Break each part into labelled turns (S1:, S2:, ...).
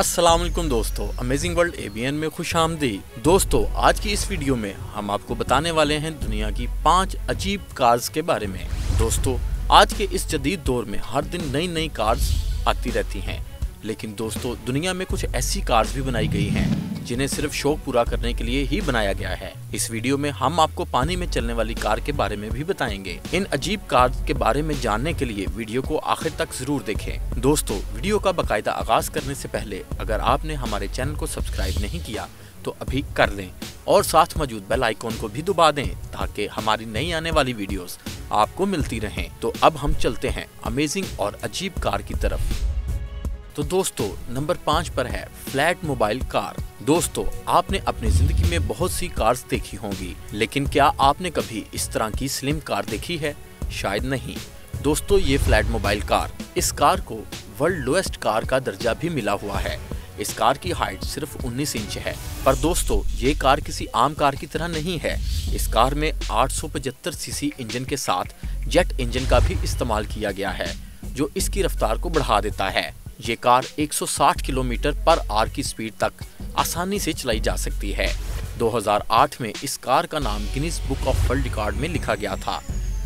S1: السلام علیکم دوستو amazing world A B N میں خوش آمدی دوستو، آج کی اس ویڈیو میں ہم آپ کو بتانے والے ہیں دنیا کی پانچ عجیب کارز کے بارے میں۔ دوستو، آج کے اس جدید دور میں ہر دن نئی نئی کارز آتی رہتی ہیں۔ لیکن دوستو، دنیا میں کچھ ایسی کارز بھی بنائی گئی ہیں۔ جنہیں صرف شوق پورا کرنے کے لیے ہی بنایا گیا ہے۔ اس ویڈیو میں ہم آپ کو پانی میں چلنے والی کار کے بارے میں بھی بتائیں گے۔ ان عجیب کار کے بارے میں جاننے کے لیے ویڈیو کو آخر تک ضرور دیکھیں۔ دوستو، ویڈیو کا باقاعدہ آغاز کرنے سے پہلے اگر آپ نے ہمارے چینل کو سبسکرائب نہیں کیا تو ابھی کر لیں اور ساتھ موجود بیل آئیکن کو بھی دبا دیں تاکہ ہماری نئی آنے والی ویڈیوز آپ کو ملتی رہیں۔ تو اب ہم چلتے ہیں امیزنگ اور عجیب کار کی طرف۔ تو دوستو، نمبر پانچ پر ہے فلیٹ موبائل کار۔ دوستو، آپ نے اپنی زندگی میں بہت سی کارز دیکھی ہوں گی، لیکن کیا آپ نے کبھی اس طرح کی سلم کار دیکھی ہے؟ شاید نہیں۔ دوستو، یہ فلیٹ موبائل کار اس کار کو ورلڈ لویسٹ کار کا درجہ بھی ملا ہوا ہے۔ اس کار کی ہائٹ صرف انیس انچ ہے۔ پر دوستو، یہ کار کسی عام کار کی طرح نہیں ہے۔ اس کار میں آٹھ سو پچہتر سی سی انجن کے ساتھ جیٹ انجن کا بھی استعمال کیا گیا ہے، جو اس کی رفتار کو بڑھا دیتا ہے۔ یہ کار ایک سو ساٹھ کلومیٹر پر آر کی سپیڈ تک آسانی سے چلائی جا سکتی ہے۔ دو ہزار آٹھ میں اس کار کا نام Guinness book of world record میں لکھا گیا تھا۔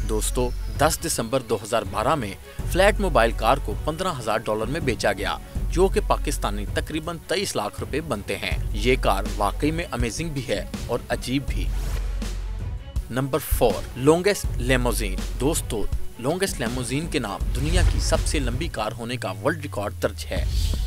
S1: دوستو، دس دسمبر دو ہزار بارہ میں فلیٹ موبائل کار کو پندرہ ہزار ڈالر میں بیچا گیا، جو کہ پاکستانی تقریباً تیئیس لاکھ روپے بنتے ہیں۔ یہ کار واقعی میں امیزنگ بھی ہے اور عجیب بھی۔ Number four, longest limousine. دوستو لونگسٹ لیموزین کے نام دنیا کی سب سے لمبی کار ہونے کا ورلڈ ریکارڈ درج ہے۔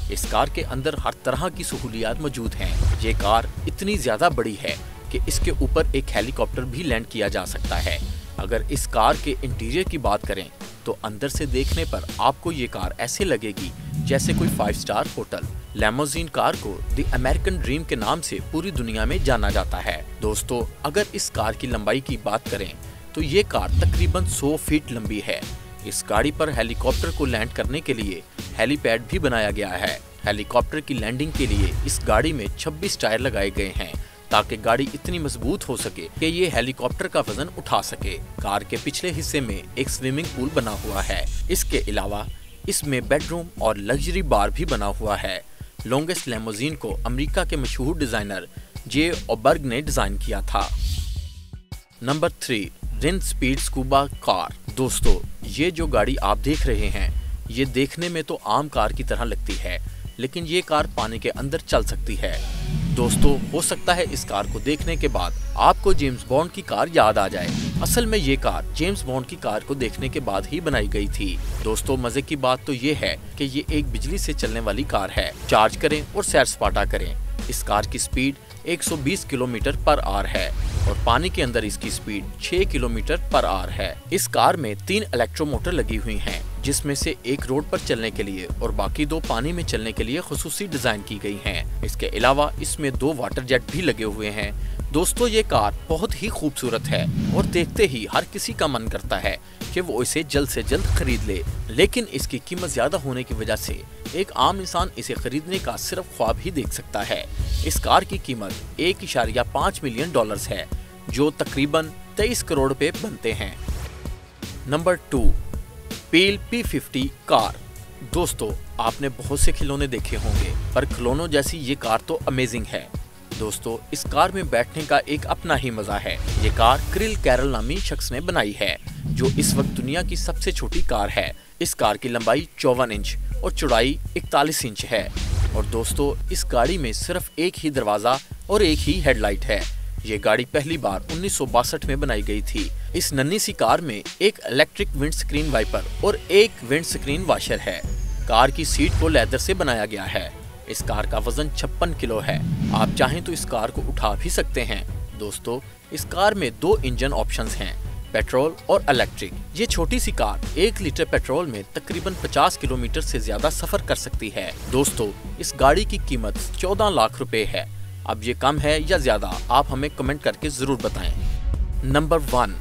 S1: اس کار کے اندر ہر طرح کی سہولیات موجود ہیں۔ یہ کار اتنی زیادہ بڑی ہے کہ اس کے اوپر ایک ہیلی کاپٹر بھی لینڈ کیا جا سکتا ہے۔ اگر اس کار کے انٹیریئر کی بات کریں تو اندر سے دیکھنے پر آپ کو یہ کار ایسے لگے گی جیسے کوئی five star hotel. Limousine car کو دی امریکن ڈریم کے نام سے پوری دنیا میں جانا جاتا ہے۔ دوستو، اگر اس کار کی لمبائی کی بات کریں تو یہ کار تقریباً سو فیٹ لمبی ہے۔ اس گاڑی پر ہیلی کاپٹر کو لینڈ کرنے کے لیے ہیلی پیڈ بھی بنایا گیا ہے۔ ہیلی کاپٹر کی لینڈنگ کے لیے اس گاڑی میں چھبیس ٹائر لگائے گئے ہیں تاکہ گاڑی اتنی مضبوط ہو سکے کہ یہ ہیلی کاپٹر کا وزن اٹھا سکے۔ کار کے پچھلے حصے میں ایک سویمنگ پول بنا ہوا ہے۔ اس کے علاوہ اس میں بیڈ روم اور لگژری بار بھی بنا ہوا ہے۔ لونگسٹ لیموزین کو امریکہ کے مشہور ڈیزائنر جے اوبرگ نے ڈیزائن کیا تھا۔ Number three Rinspeed sQuba car. دوستو، یہ جو گاڑی آپ دیکھ رہے ہیں، یہ دیکھنے میں تو عام کار کی طرح لگتی ہے، لیکن یہ کار پانی کے اندر چل سکتی ہے۔ دوستو، ہو سکتا ہے اس کار کو دیکھنے کے بعد آپ کو جیمز بونڈ کی کار یاد آ جائے۔ اصل میں یہ کار جیمز بونڈ کی کار کو دیکھنے کے بعد ہی بنائی گئی تھی۔ دوستو، مزے کی بات تو یہ ہے کہ یہ ایک بجلی سے چلنے والی کار ہے۔ چارج کریں اور سیر سپاٹا کریں۔ اس کار کی سپیڈ ایک سو بیس کلومیٹر پر آر ہے اور پانی کے اندر اس کی سپیڈ چھ کلومیٹر پر آر ہے۔ اس کار میں تین الیکٹرو موٹر لگی ہوئی ہیں، جس میں سے ایک روڈ پر چلنے کے لیے اور باقی دو پانی میں چلنے کے لیے خصوصی ڈیزائن کی گئی ہیں۔ اس کے علاوہ اس میں دو واٹر جیٹ بھی لگے ہوئے ہیں۔ دوستو، یہ کار بہت ہی خوبصورت ہے اور دیکھتے ہی ہر کسی کا من کرتا ہے کہ وہ اسے جلد سے جلد خرید لے۔ لیکن اس کی قیمت زیادہ ہونے کی وجہ سے ایک عام انسان اسے خریدنے کا صرف خواب ہی دیکھ سکتا ہے۔ اس کار کی قیمت ایک اشاریہ پانچ ملین ڈالرز ہے، جو تقریباً تیئیس کروڑ پہ بنتے ہیں۔ Number two Peel P fifty car. دوستو، آپ نے بہت سے کھلونے دیکھے ہوں گے، پر کھلونوں جیسی یہ کار تو امیزنگ ہے۔ دوستو، اس کار میں بیٹھنے کا ایک اپنا ہی مزہ ہے۔ یہ کار کرل کیرل نامی شخص نے بنائی ہے، جو اس وقت دنیا کی سب سے چھوٹی کار ہے۔ اس کار کی لمبائی چوون انچ اور چوڑائی اکتالیس انچ ہے۔ اور دوستو، اس گاڑی میں صرف ایک ہی دروازہ اور ایک ہی ہیڈ لائٹ ہے۔ یہ گاڑی پہلی بار انیس سو باسٹھ میں بنائی گئی تھی۔ اس ننی سی کار میں ایک الیکٹرک ونڈ سکرین وائپر اور ایک ونڈ سکرین واشر ہے۔ کار کی سیٹ کو لیدر سے بنایا گیا ہے۔ اس کار کا وزن چھپن کلو ہے۔ آپ چاہیں تو اس کار کو اٹھا بھی سکتے ہیں۔ دوستو، اس کار میں دو انجن آپشنز ہیں، پیٹرول اور الیکٹرک۔ یہ چھوٹی سی کار ایک لیٹر پیٹرول میں تقریباً پچاس کلومیٹر سے زیادہ سفر کر سکتی ہے۔ دوستو، اس گاڑی کی قیمت چودہ لاکھ روپے ہے۔ اب یہ کم ہے یا زیادہ، آپ ہمیں کمنٹ کر کے ضرور بتائیں۔ Number one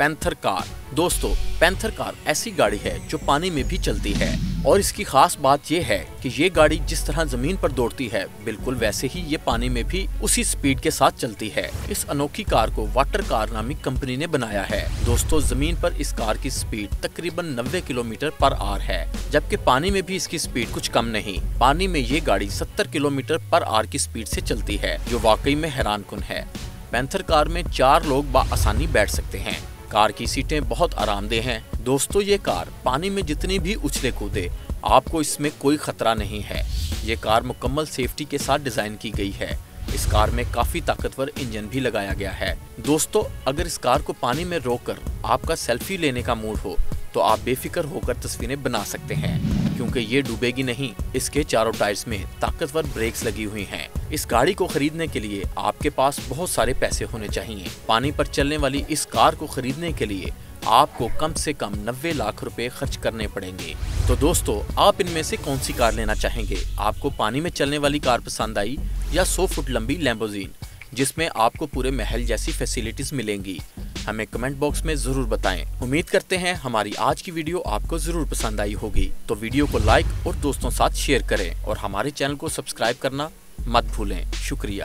S1: panther car. دوستو، پینتھر کار ایسی گاڑی ہے جو پانی میں بھی چلتی ہے۔ اور اس کی خاص بات یہ ہے کہ یہ گاڑی جس طرح زمین پر دوڑتی ہے، بالکل ویسے ہی یہ پانی میں بھی اسی سپیڈ کے ساتھ چلتی ہے۔ اس انوکھی کار کو واٹر کار نامی کمپنی نے بنایا ہے۔ دوستو، زمین پر اس کار کی سپیڈ تقریباً نوے کلومیٹر پر آر ہے۔ جبکہ پانی میں بھی اس کی سپیڈ کچھ کم نہیں، پانی میں یہ گاڑی ستر کلومیٹر پر آر کی سپیڈ سے چلتی ہے، جو واقعی میں حیران کن ہے۔ پینتھر کار میں چار لوگ با آسانی بیٹھ سکتے ہیں۔ کار کی سیٹیں بہت آرام دہ ہیں۔ دوستو، یہ کار پانی میں جتنی بھی اچھلے کودے، آپ کو اس میں کوئی خطرہ نہیں ہے۔ یہ کار مکمل سیفٹی کے ساتھ ڈیزائن کی گئی ہے۔ اس کار میں کافی طاقتور انجن بھی لگایا گیا ہے۔ دوستو، اگر اس کار کو پانی میں روک کر آپ کا سیلفی لینے کا موڈ ہو، تو آپ بے فکر ہو کر تصویریں بنا سکتے ہیں۔ کیونکہ یہ ڈوبے گی نہیں، اس کے چاروں ٹائرز میں طاقتور بریکس لگی ہوئی ہیں۔ اس گاڑی کو خریدنے کے لیے آپ کے پاس بہت سارے پیسے ہونے چاہیے۔ پانی پر چلنے والی اس کار کو خریدنے کے لیے آپ کو کم سے کم نوے لاکھ روپے خرچ کرنے پڑیں گے۔ تو دوستو، آپ ان میں سے کون سی کار لینا چاہیں گے؟ آپ کو پانی میں چلنے والی کار پسند آئی یا سو فٹ لمبی لیمبوزین، جس میں آپ کو پورے محل جیسی فیسیلیٹیز ملیں گی؟ ہمیں کمنٹ باکس میں ضرور بتائیں۔ امید کرتے ہیں ہماری آج کی ویڈیو آپ کو ضرور پسند آئی ہوگی۔ تو ویڈیو کو لائک اور دوستوں ساتھ شیئر کریں اور ہمارے چینل کو سبسکرائب کرنا مت بھولیں۔ شکریہ۔